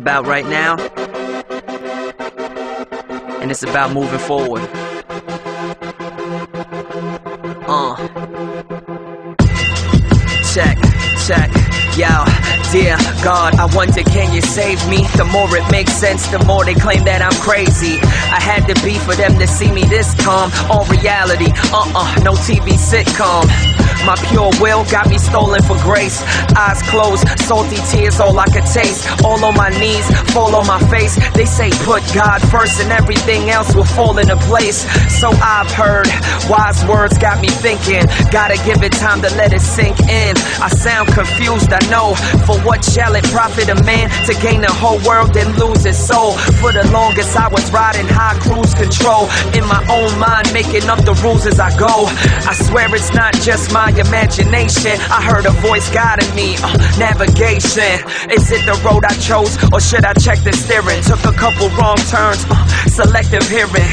about right now. And it's about moving forward. Uh. Check, check, yo. Dear God, I wonder can you save me? The more it makes sense, the more they claim that I'm crazy. I had to be for them to see me this calm. On reality, uh uh, no TV sitcom. My pure will got me stolen for grace. Eyes closed, salty tears, all I could taste. All on my knees, fall on my face. They say put God first and everything else will fall into place. So I've heard wise words got me thinking. Gotta give it time to let it sink in. I sound confused, I know. For what shall it profit a man to gain the whole world and lose his soul? For the longest I was riding high cruise control in my own mind, making up the rules as I go. I swear it's not just my imagination. I heard a voice guiding me, uh, navigation. Is it the road I chose, or should I check the steering? Took a couple wrong turns, uh, selective hearing.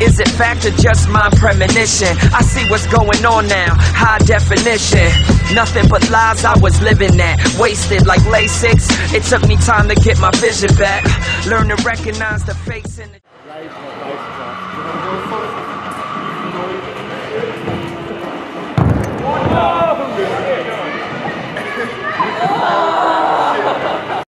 Is it fact or just my premonition? I see what's going on now, high definition. Nothing but lies I was living at. Wasted like Lasix. It took me time to get my vision back. Learn to recognize the face in the.